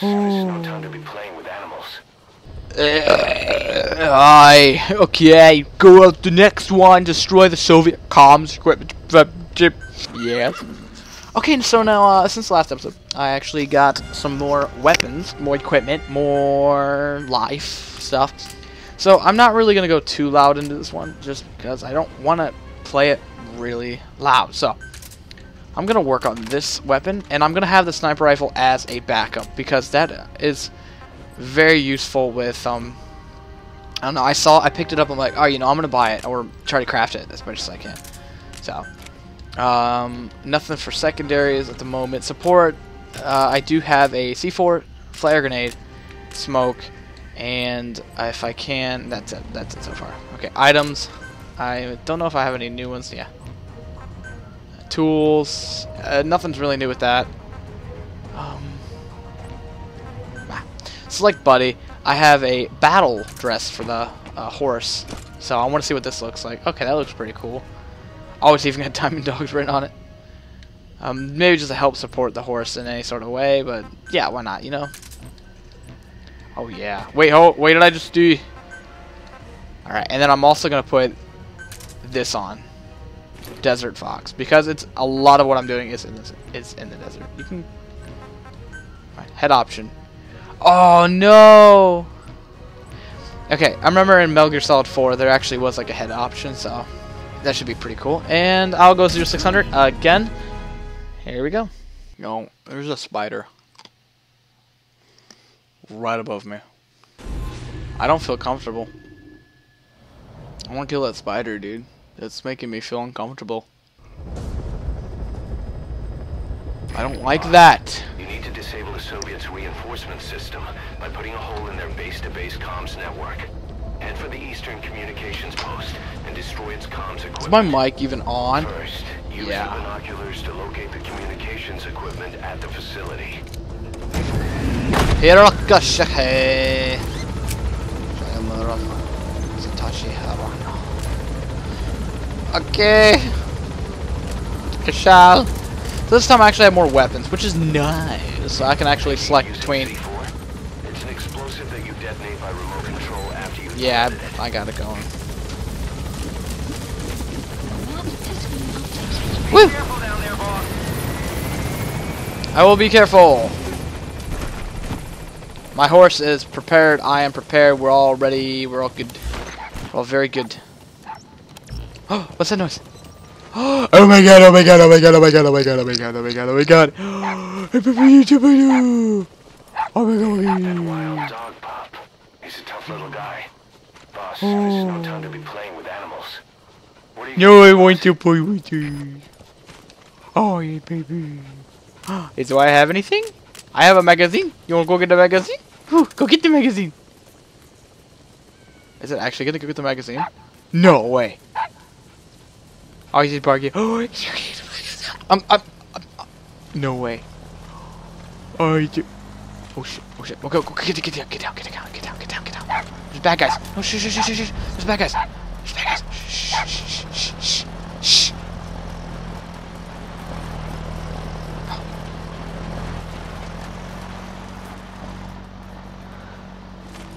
There's no time to be playing with animals. Uh, Aye, okay, go out the next one, destroy the Soviet comms equipment. Yeah. Okay, so now, uh, since last episode, I actually got some more weapons, more equipment, more life stuff. So I'm not really going to go too loud into this one, just because I don't want to play it really loud. So I'm going to work on this weapon, and I'm going to have the sniper rifle as a backup, because that is very useful with, um, I don't know, I saw, I picked it up, I'm like, oh, you know, I'm going to buy it, or try to craft it as much as I can. So, um, nothing for secondaries at the moment. Support, uh, I do have a C4, flare grenade, smoke, and if I can, that's it, that's it so far. Okay, items, I don't know if I have any new ones, yeah. Tools, uh, nothing's really new with that. Um, ah. select buddy. I have a battle dress for the uh, horse, so I want to see what this looks like. Okay, that looks pretty cool. It's even got Diamond Dogs written on it. Um, maybe just to help support the horse in any sort of way, but yeah, why not, you know? Oh yeah. Wait, oh, wait, did I just do... Alright, and then I'm also to put this on. Desert Fox. Because it's a lot of what I'm doing is in, this, is in the desert. You can... Right, head option. Oh, no! Okay, I remember in Metal Gear Solid 4 there actually was like a head option, so that should be pretty cool. And I'll go 0600 again. Here we go. No, there's a spider. Right above me. I don't feel comfortable. I want to kill that spider, dude. It's making me feel uncomfortable. I don't like that. You need to disable the Soviets' reinforcement system by putting a hole in their base-to-base comms network. Head for the Eastern Communications Post and destroy its comms equipment. Is my mic even on? First, use Yeah. the binoculars to locate the communications equipment at the facility. Okay. Kashal. So this time I actually have more weapons, which is nice. So I can actually select between. It's an explosive that you detonate by remote control after you Yeah, I I got it going. Woo! Careful down there, boss. I will be careful. My horse is prepared. I am prepared. We're all ready. We're all good. We're all very good. Oh, what's that noise? Oh my god, oh my god, oh my god, oh my god, oh my god, oh my god, oh my god, oh my god. Oh my oh That god. wild dog pup. He's a tough little guy. Boss, there's no time to be playing with animals. What are you No, I gonna do, want boss? to play with you. Oh, yeah, baby. Hey, do I have anything? I have a magazine. You want to go get the magazine? Whew, go get the magazine. Is it actually going to go get the magazine? No way. Oh, he's barking. Oh, I'm, I'm, I'm, no way. Oh, you. Oh shit! Oh shit! Go, go! Get, get down! Get down! Get down! Get down! Get down! Get down! There's bad guys! No! Shh! Shh! Shh! Shh! Shh! There's bad guys! There's bad guys! Shh! Shh! Shh! Shh! Shh!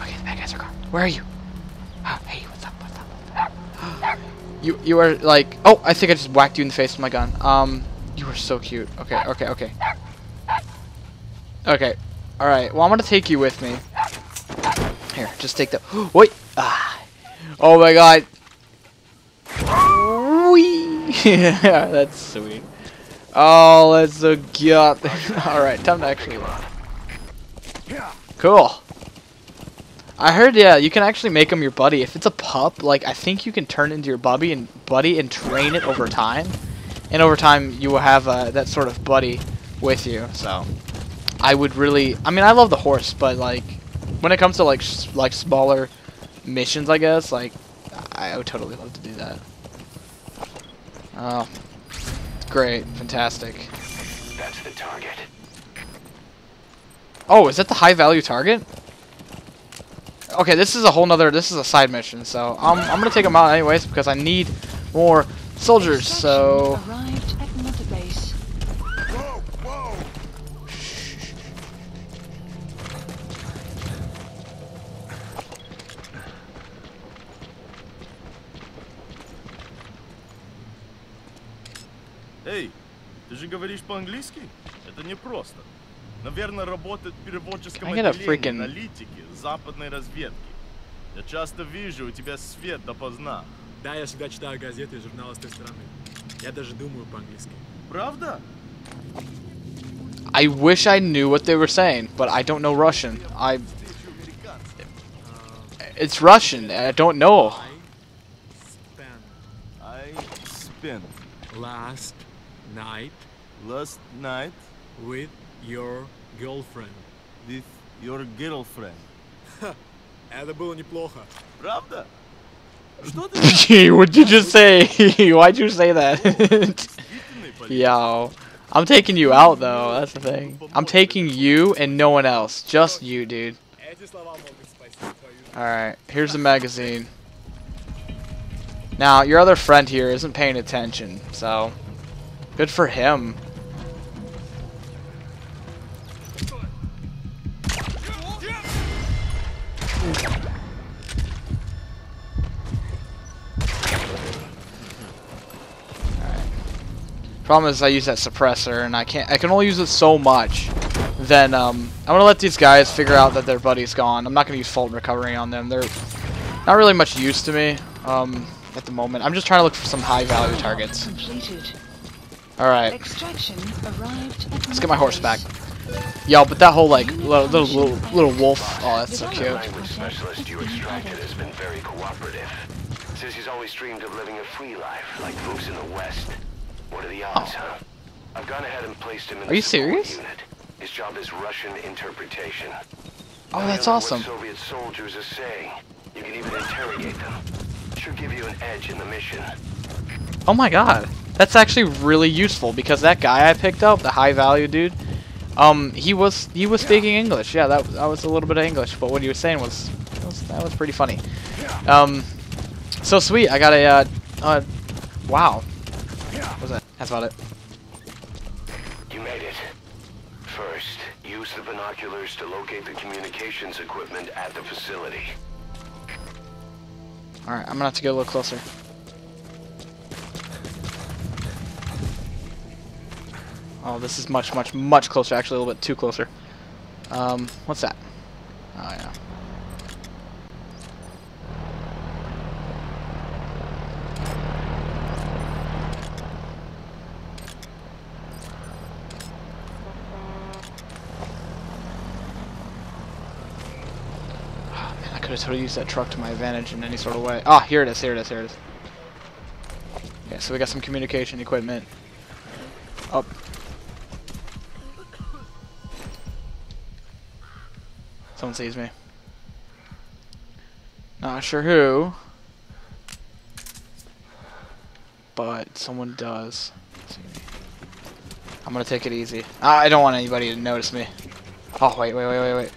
Okay, the bad guys are gone. Where are you? You you are like oh I think I just whacked you in the face with my gun. Um, you are so cute. Okay, okay, okay. Okay, all right. Well, I'm gonna take you with me. Here, just take the. Wait. Ah. Oh my God. Whee! yeah, that's sweet. Oh, that's so cute. all right, time to actually. Run. Cool. I heard, yeah, you can actually make him your buddy. If it's a pup, like, I think you can turn into your buddy and buddy and train it over time. And over time, you will have uh, that sort of buddy with you. So, I would really, I mean, I love the horse, but like, when it comes to like, s- like smaller missions, I guess, like, I would totally love to do that. Oh, great, fantastic. That's the target. Oh, is that the high value target? Okay, this is a whole nother, this is a side mission, so I'm, I'm gonna take them out anyways because I need more soldiers, so... Hey, ты же говоришь по-английски? Это непросто. Наверное, работает в переводческом Can I get a отделении freaking- аналитики западной разведки. Я часто вижу, у тебя свет допоздна. Да, я всегда читаю газеты и журналы с той стороны. Я даже думаю по-английски. Правда? I wish I knew what they were saying, but I don't know Russian. I. It's Russian. and I don't know. I spent I spent last night last night with your girlfriend. with your girlfriend. Это было неплохо. Правда? Что ты What'd you just say? Why'd you say that? действительный политик? Yo. I'm taking you out though, that's the thing. I'm taking you and no one else. Just you, dude. Эти слова могут спасти твою Alright, here's the magazine. Now, your other friend here isn't paying attention, so. Good for him. Problem is I use that suppressor and I can't I can only use it so much. Then um I'm gonna let these guys figure out that their buddy's gone. I'm not gonna use Fulton recovery on them. They're not really much use to me um, at the moment. I'm just trying to look for some high value targets. Alright, Extraction arrived let's get my horse back. Yo, but that whole like little little little, little wolf, oh that's so cute. language specialist you extracted has been very cooperative. Says he's always dreamed of living a free life, like folks in the West. What are the odds, huh? I've gone ahead and placed him in Are the you serious? unit. His job is Russian interpretation. Oh, that's awesome. Soviet soldiers are saying. You can even interrogate them. Should give you an edge in the mission. Oh my god. That's actually really useful because that guy I picked up, the high value dude, um, he was he was speaking English. Yeah, that, that was a little bit of English, but what he was saying was, that was, that was pretty funny. Um, so sweet. I got a, uh, uh, wow. What was that? That's about it. You made it. First, use the binoculars to locate the communications equipment at the facility. Alright, I'm gonna have to get a little closer. Oh, this is much, much, much closer. Actually, a little bit too closer. Um, what's that? Oh, yeah. Oh, man, I could have totally used that truck to my advantage in any sort of way. Ah, here it is, here it is, here it is. Okay, so we got some communication equipment. Up. Someone sees me. Not sure who. But someone does. I'm gonna take it easy. Ah, I don't want anybody to notice me. Oh, wait, wait, wait, wait, wait.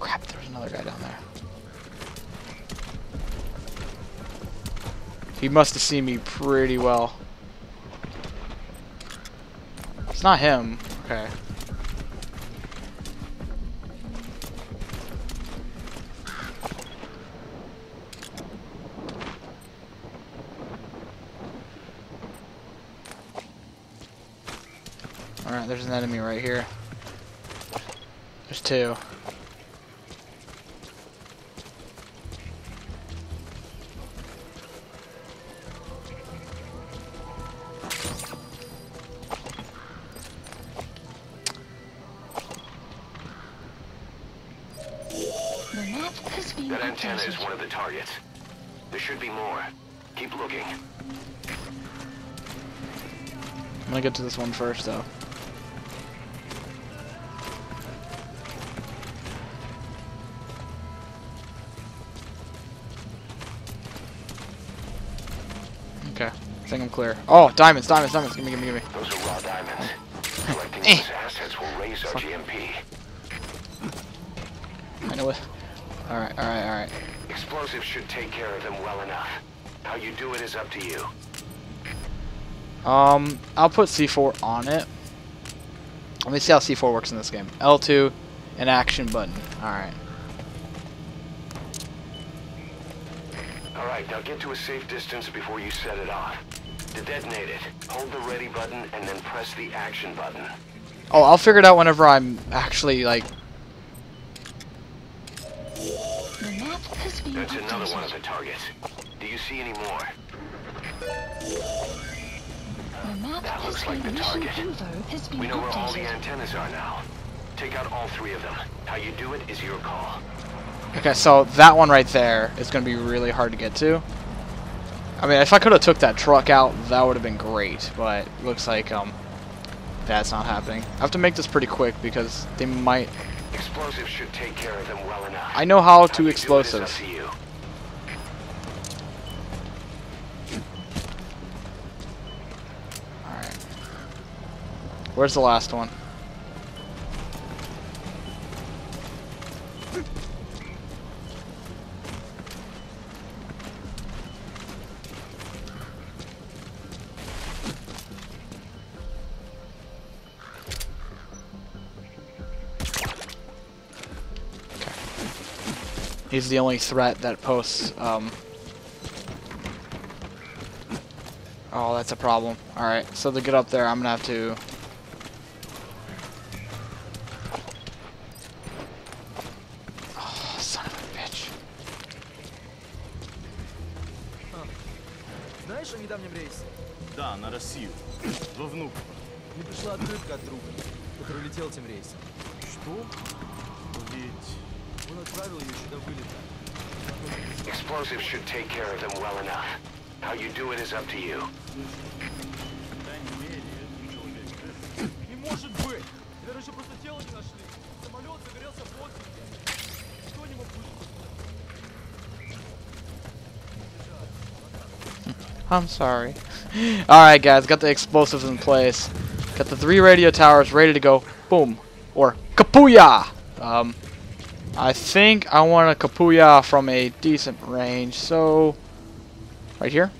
Crap, there's another guy down there. He must have seen me pretty well. It's not him. Okay. Alright, there's an enemy right here. There's two. That antenna is one of the targets. There should be more. Keep looking. I'm gonna get to this one first, though. Okay, I think I'm clear. Oh, diamonds, diamonds, diamonds. Gimme, gimme, gimme. Those are raw diamonds. Collecting Eh. those assets will raise our GMP. I know it. Alright, alright, alright. Explosives should take care of them well enough. How you do it is up to you. Um, I'll put C4 on it. Let me see how C4 works in this game. L2, an action button. Alright. Alright, now get to a safe distance before you set it off. To detonate it, hold the ready button and then press the action button. Oh, I'll figure it out whenever I'm actually like. That's another one of the targets. Do you see any more? The That looks like the target. info has been We know where all the antennas are now. Take out all three of them. How you do it is your call. Okay, so that one right there is gonna be really hard to get to. I mean, if I could have took that truck out, that would have been great. But looks like um, that's not happening. I have to make this pretty quick because they might. Explosives should take care of them well enough. I know how to you do it is explosive. up to you. All right. Where's the last one? He's the only threat that posts um, Oh, that's a problem. Alright, so to get up there, I'm gonna have to... Oh, son of a bitch. Знаешь о недавнем рейсе? Да, на Россию. Во Внуково. Мне пришла открытка от друга, который летел этим рейсом. Что? Explosives should take care of them well enough. How you do it is up to you. По крайней мере, этот человек... Не может быть! Наверное, еще просто тело не нашли. Самолет загорелся в воздухе. Что не мог быть? I'm sorry. Alright, guys, got the explosives in place. Got the three radio towers ready to go. Boom. Or Kapuya! Um, I think I want a Kapuya from a decent range, so... Right here?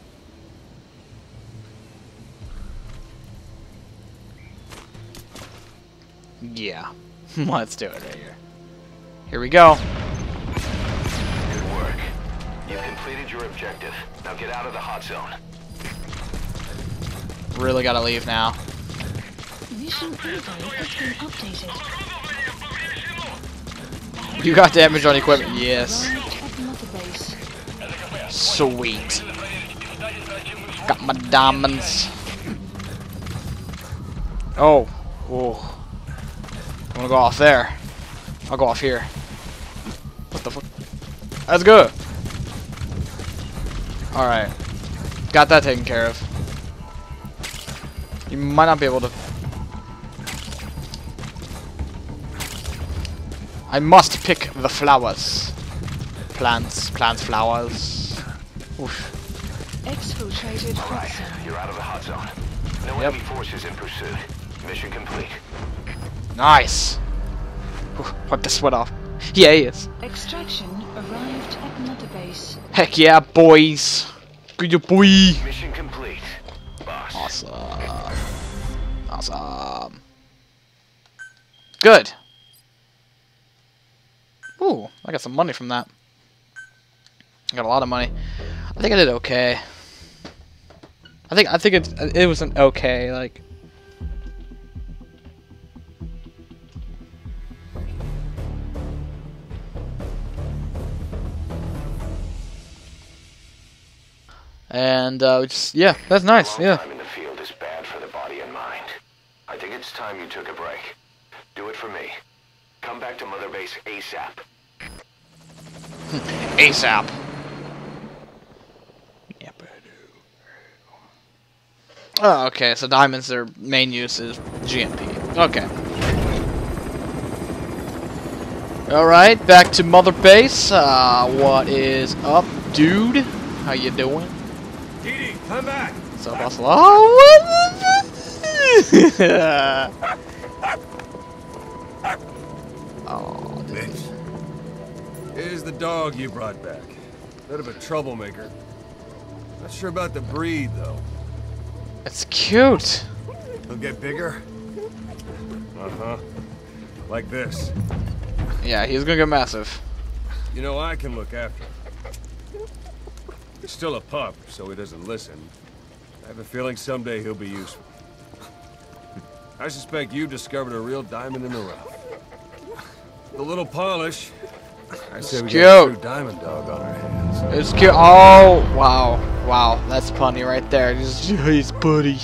Yeah. Let's do it right here. Here we go. Good work. You've completed your objective. Now get out of the hot zone. Really gotta leave now. Mission has been updated. You got damage on equipment. Yes. Arrived at mother base. Sweet. Got my diamonds. Oh. Oh. I'm gonna go off there. I'll go off here. What the fuck? That's good. Alright. Got that taken care of. You might not be able to... I must pick the flowers. Plants, plants, flowers. Oof. Exfiltrated hot Right, you're out of the hot zone. No Yep. enemy forces in pursuit. Mission complete. Nice. Oof, Wipe the sweat off. Yeah, yes. Extraction arrived at mother base. Heck yeah, boys. Good your boy. Mission complete. Boss. Awesome. Awesome. Good. Ooh, I got some money from that. I got a lot of money. I think I did okay. I think I think it it was an okay like. And uh, just yeah, that's nice. Yeah. time in the field is bad for the body and mind. I think it's time you took a break. Do it for me. Come back to Mother Base ASAP. ASAP. Yep. Oh, okay, so diamonds, their main use is GMP. Okay. Alright, back to Mother Base. Uh, what is up, dude? How you doing? Didi, come back! What's up, Ocelot? Oh, what Here's the dog you brought back. Bit of a troublemaker. Not sure about the breed, though. It's cute. He'll get bigger? Uh-huh. Like this. Yeah, he's gonna get massive. You know I can look after him. He's still a pup, so he doesn't listen. I have a feeling someday he'll be useful. I suspect you discovered a real diamond in the rough. The little polish. I say we got cute. true diamond dog on our hands. It's cute. Oh, wow. Wow, that's punny right there. He's, he's putty.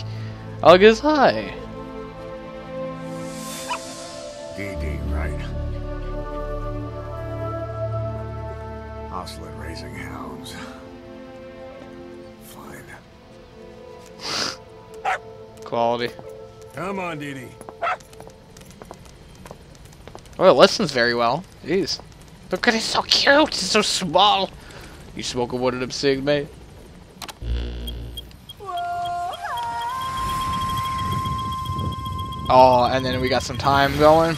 At his eye. DD, right? Ocelot raising hounds. Fine. Quality. Come on, Dee. Oh, it listens very well. Jeez. Look at it, so cute. It's so small. You smoking one of them cigs, mate? Oh, and then we got some time going.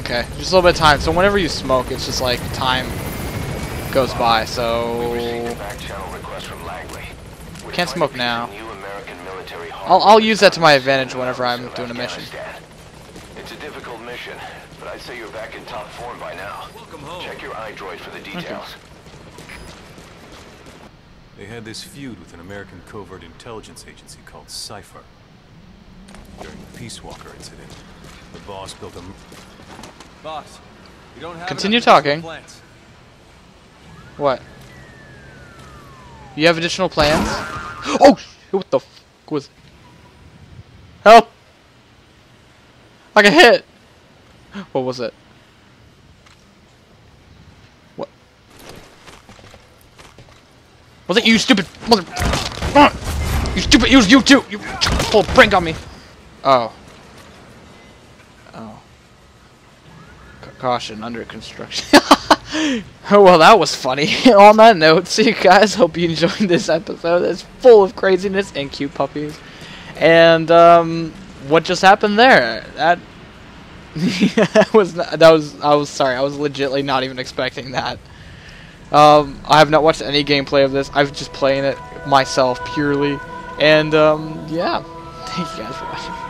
Okay, just a little bit of time. So whenever you smoke, it's just like time goes by. So Received a back channel request from Langley. We're Can't smoke now. piece a new American military I'll I'll use that to my advantage whenever I'm doing a mission. Afghanistan. It's a difficult mission, but I'd say you're back in top form by now. Welcome home. Check your iDroid for the details. They had this feud with an American covert intelligence agency called Cypher. During the Peace Walker incident, the boss built a... Boss, you don't have Continue talking. plants. What? You have additional plans? Oh! What the f was? Help! I got hit! What was it? What? Was it you, stupid mother? Ah! You stupid! It was you too! You pulled a prank on me! Oh. Oh. Ca- Caution, under construction. Oh, well, that was funny. On that note, see you guys. Hope you enjoyed this episode. It's full of craziness and cute puppies. And um, what just happened there? That that was not, that was I was sorry. I was legitly not even expecting that. Um, I have not watched any gameplay of this. I've just playing it myself purely. And um, yeah, thank you guys for watching.